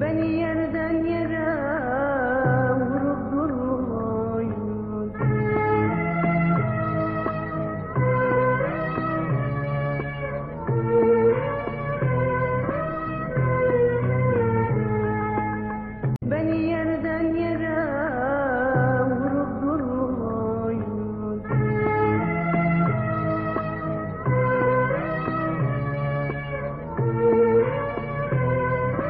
Beni yerden yere